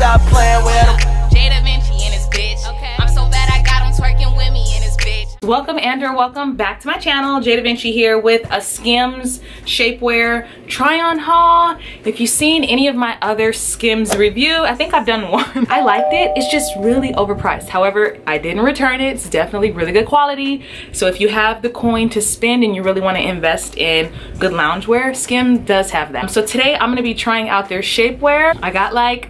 stop playing with him. J Devinci in his bitch. Okay. I'm so bad I got him twerking with me in his bitch. Welcome Andrew, welcome back to my channel. J Devinci here with a Skims shapewear try on haul. If you've seen any of my other Skims review, I think I've done one. I liked it, it's just really overpriced. However, I didn't return it. It's definitely really good quality. So if you have the coin to spend and you really wanna invest in good loungewear, Skim does have that. So today I'm gonna be trying out their shapewear. I got like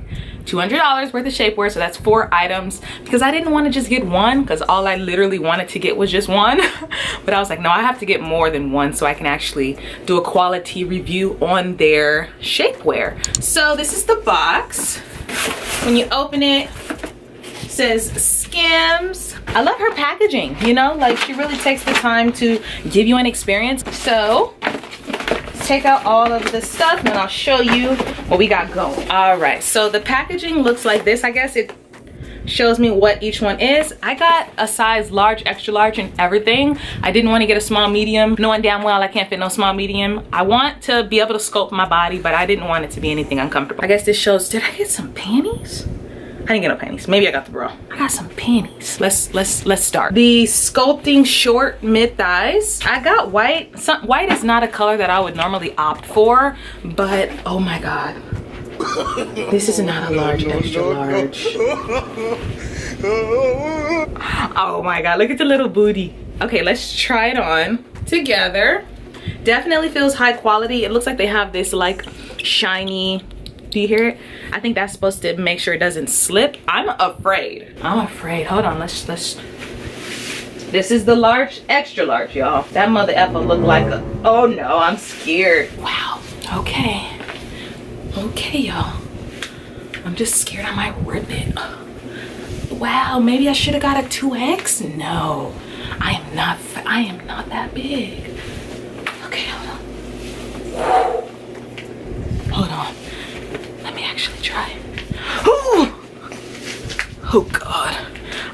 $200 worth of shapewear, so that's four items. Because I didn't want to just get one, because all I literally wanted to get was just one. but I was like, no, I have to get more than one so I can actually do a quality review on their shapewear. So this is the box. When you open it, it says Skims. I love her packaging, you know, like she really takes the time to give you an experience. So take out all of the stuff and I'll show you what we got going. All right, so the packaging looks like this. I guess it shows me what each one is. I got a size large, extra large and everything. I didn't want to get a small medium, knowing damn well I can't fit no small medium. I want to be able to sculpt my body, but I didn't want it to be anything uncomfortable. I guess this shows, did I get some panties? I didn't get no panties. Maybe I got the bra. I got some panties. Let's let's let's start. The sculpting short mid thighs. I got white. Some, white is not a color that I would normally opt for, but oh my god. This is not a large, extra large. Oh my god, look at the little booty. Okay, let's try it on together. Definitely feels high quality. It looks like they have this like shiny do you hear it? I think that's supposed to make sure it doesn't slip. I'm afraid. I'm afraid. Hold on. Let's let's. This is the large, extra large, y'all. That mother effer look like a. Oh no, I'm scared. Wow. Okay. Okay, y'all. I'm just scared I might rip it. Wow. Maybe I should have got a 2X. No, I am not. I am not that big. Okay, hold on. Hold on. Let me actually try. Ooh. Oh God.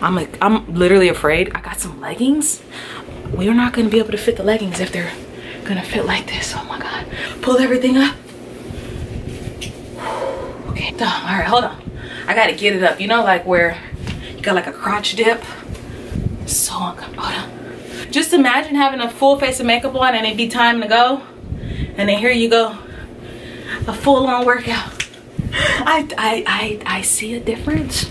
I'm like, I'm literally afraid. I got some leggings. We're not gonna be able to fit the leggings if they're gonna fit like this. Oh my God. Pull everything up. Okay, all right, hold on. I gotta get it up. You know, like where you got like a crotch dip. So uncomfortable. Hold on. Just imagine having a full face of makeup on and it'd be time to go. And then here you go. A full on workout. I, I, I, I see a difference.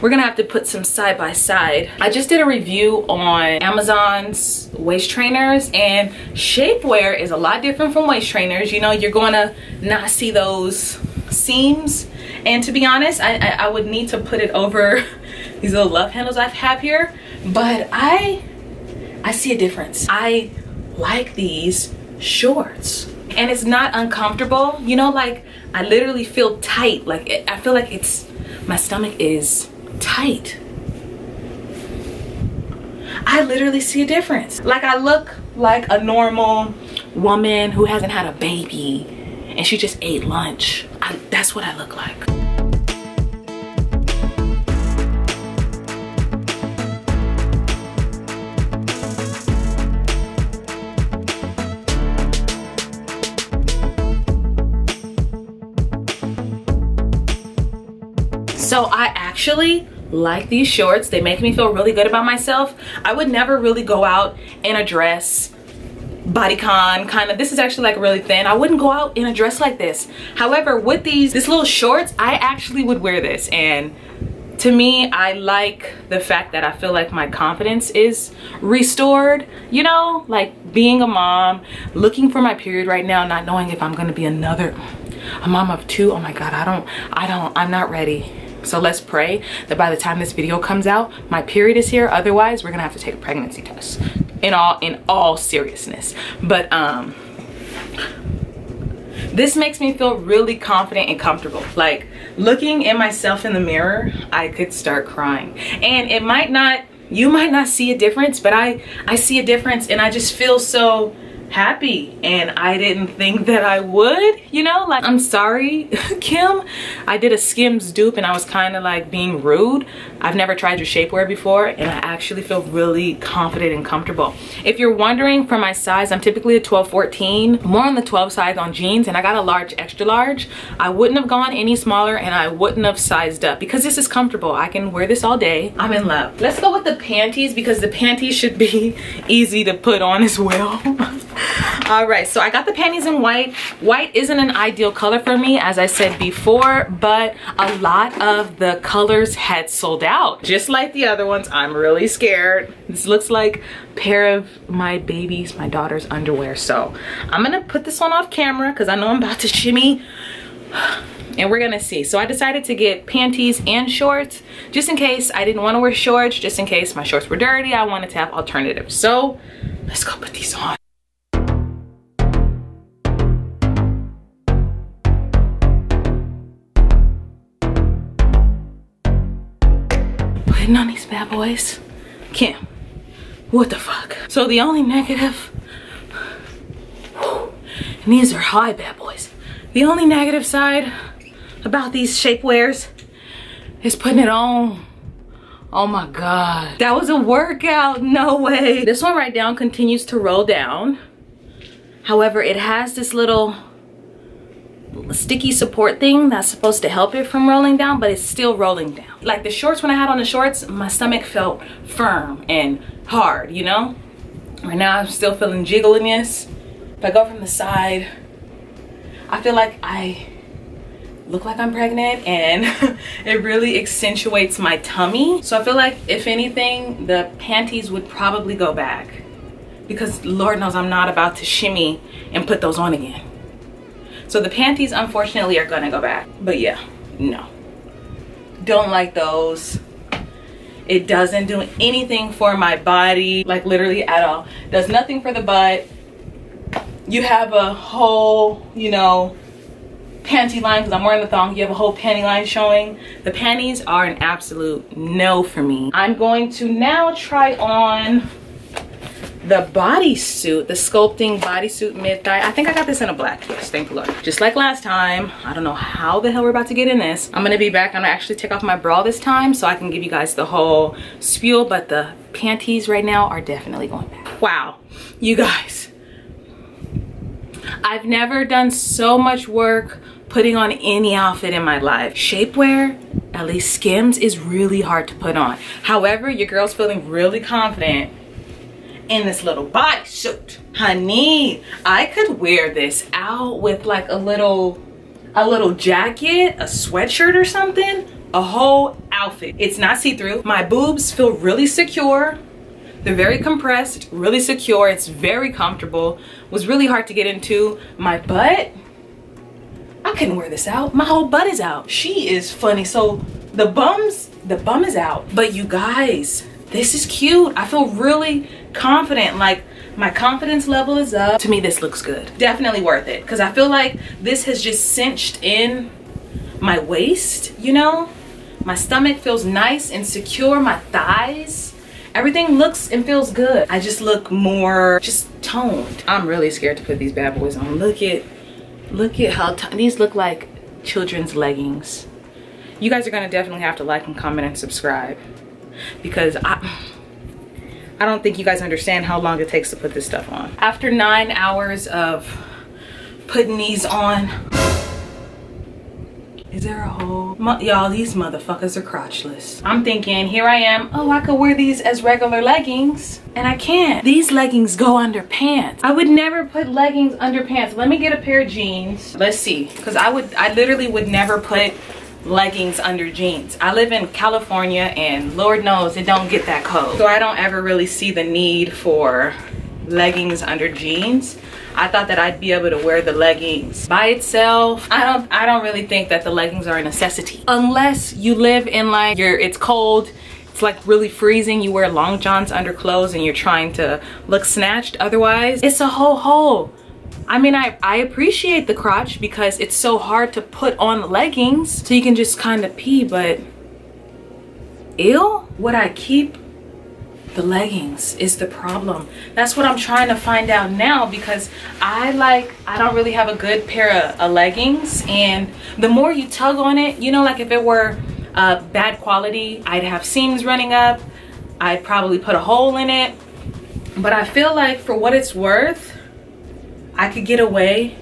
We're gonna have to put some side by side. I just did a review on Amazon's waist trainers and shapewear is a lot different from waist trainers. You know, you're gonna not see those seams. And to be honest, I, I, I would need to put it over these little love handles I have here. But I, I see a difference. I like these shorts and it's not uncomfortable. You know, like I literally feel tight. Like it, I feel like it's, my stomach is tight. I literally see a difference. Like I look like a normal woman who hasn't had a baby and she just ate lunch. I, that's what I look like. So I actually like these shorts. They make me feel really good about myself. I would never really go out in a dress, bodycon kind of. This is actually like really thin. I wouldn't go out in a dress like this. However, with these, this little shorts, I actually would wear this. And to me, I like the fact that I feel like my confidence is restored. You know, like being a mom, looking for my period right now, not knowing if I'm gonna be another, a mom of two. Oh my God, I don't, I don't, I'm not ready so let's pray that by the time this video comes out, my period is here. Otherwise, we're gonna have to take a pregnancy test. In all, in all seriousness. But um, this makes me feel really confident and comfortable. Like looking at myself in the mirror, I could start crying. And it might not, you might not see a difference, but I, I see a difference and I just feel so happy and I didn't think that I would, you know, like I'm sorry, Kim. I did a Skims dupe and I was kind of like being rude. I've never tried your shapewear before and I actually feel really confident and comfortable. If you're wondering for my size, I'm typically a 12, 14, more on the 12 size on jeans and I got a large, extra large. I wouldn't have gone any smaller and I wouldn't have sized up because this is comfortable. I can wear this all day. I'm in love. Let's go with the panties because the panties should be easy to put on as well. all right so i got the panties in white white isn't an ideal color for me as i said before but a lot of the colors had sold out just like the other ones i'm really scared. This looks like a pair of my baby's my daughter's underwear. So i'm gonna put this one off camera because i know i'm about to shimmy. And we're gonna see. So i decided to get panties and shorts just in case. I didn't want to wear shorts just in case my shorts were dirty. I wanted to have alternatives. So let's go put these on putting on these bad boys. Kim, what the fuck? So the only negative, and these are high bad boys. The only negative side about these shapewears is putting it on. Oh my God. That was a workout, no way. This one right down continues to roll down. However, it has this little sticky support thing that's supposed to help it from rolling down, but it's still rolling down. Like the shorts, when I had on the shorts, my stomach felt firm and hard, you know? Right now, I'm still feeling jiggliness. If I go from the side, I feel like I look like I'm pregnant and it really accentuates my tummy. So I feel like if anything, the panties would probably go back because Lord knows I'm not about to shimmy and put those on again. So the panties, unfortunately, are gonna go back. But yeah, no. Don't like those. It doesn't do anything for my body, like literally at all. Does nothing for the butt. You have a whole, you know, panty line because I'm wearing the thong. You have a whole panty line showing. The panties are an absolute no for me. I'm going to now try on the bodysuit, the sculpting bodysuit mid-thigh. I think I got this in a black, yes, thank the Lord. Just like last time, I don't know how the hell we're about to get in this. I'm gonna be back, I'm gonna actually take off my bra this time so I can give you guys the whole spiel, but the panties right now are definitely going back. Wow, you guys. I've never done so much work putting on any outfit in my life. Shapewear, at least Skims, is really hard to put on. However, your girl's feeling really confident in this little bodysuit. Honey, I could wear this out with like a little, a little jacket, a sweatshirt or something, a whole outfit. It's not see-through. My boobs feel really secure. They're very compressed, really secure. It's very comfortable. Was really hard to get into. My butt, I couldn't wear this out. My whole butt is out. She is funny. So the bums, the bum is out. But you guys, this is cute. I feel really confident. Like my confidence level is up. To me, this looks good. Definitely worth it. Cause I feel like this has just cinched in my waist, you know? My stomach feels nice and secure. My thighs, everything looks and feels good. I just look more just toned. I'm really scared to put these bad boys on. Look at, look at how, these look like children's leggings. You guys are gonna definitely have to like and comment and subscribe because I, I don't think you guys understand how long it takes to put this stuff on. After nine hours of putting these on, is there a hole? Y'all, these motherfuckers are crotchless. I'm thinking, here I am. Oh, I could wear these as regular leggings. And I can't. These leggings go under pants. I would never put leggings under pants. Let me get a pair of jeans. Let's see. Because I would, I literally would never put leggings under jeans. I live in California and Lord knows it don't get that cold. So I don't ever really see the need for leggings under jeans. I thought that I'd be able to wear the leggings by itself. I don't I don't really think that the leggings are a necessity. Unless you live in like you're it's cold, it's like really freezing, you wear long johns under clothes and you're trying to look snatched. Otherwise, it's a whole hole. I mean, I, I appreciate the crotch because it's so hard to put on leggings so you can just kind of pee, but ew? Would I keep the leggings is the problem. That's what I'm trying to find out now because I like, I don't really have a good pair of, of leggings. And the more you tug on it, you know, like if it were uh, bad quality, I'd have seams running up. I'd probably put a hole in it. But I feel like for what it's worth, I could get away.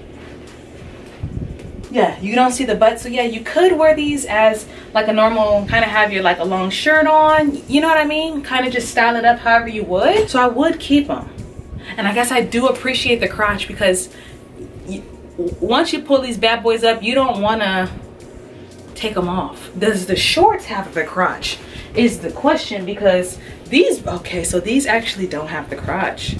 Yeah you don't see the butt. So yeah you could wear these as like a normal kind of have your like a long shirt on. You know what i mean? Kind of just style it up however you would. So i would keep them and i guess i do appreciate the crotch because you, once you pull these bad boys up you don't want to take them off. Does the shorts have the crotch? Is the question because these okay so these actually don't have the crotch.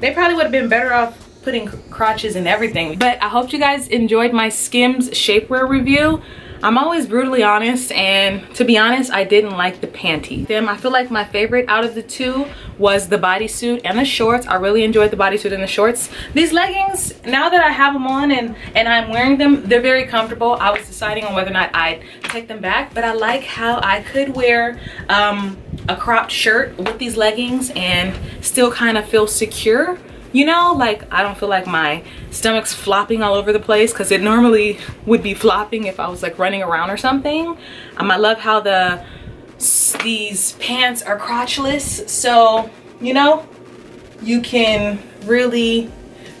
They probably would have been better off putting crotches and everything. But I hope you guys enjoyed my Skims shapewear review. I'm always brutally honest and to be honest, I didn't like the panty. Them, I feel like my favorite out of the two was the bodysuit and the shorts. I really enjoyed the bodysuit and the shorts. These leggings, now that I have them on and, and I'm wearing them, they're very comfortable. I was deciding on whether or not I'd take them back, but I like how I could wear um, a cropped shirt with these leggings and still kind of feel secure you know like i don't feel like my stomach's flopping all over the place because it normally would be flopping if i was like running around or something. Um, i love how the these pants are crotchless so you know you can really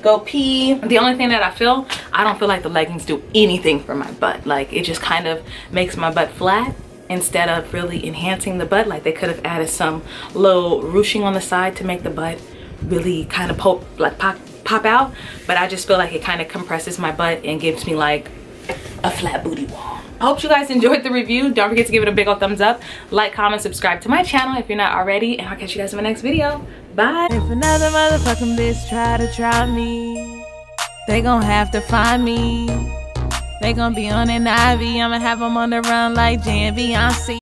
go pee. The only thing that i feel i don't feel like the leggings do anything for my butt. Like it just kind of makes my butt flat instead of really enhancing the butt. Like they could have added some little ruching on the side to make the butt really kind of pop like pop pop out but i just feel like it kind of compresses my butt and gives me like a flat booty wall I hope you guys enjoyed the review. Don't forget to give it a big old thumbs up. Like, comment, subscribe to my channel if you're not already. And I'll catch you guys in my next video. Bye. If another motherfucking bitch try to try me, they gon' have to find me. They gon' be on an IV. I'ma have them on the run like Jay and Beyonce.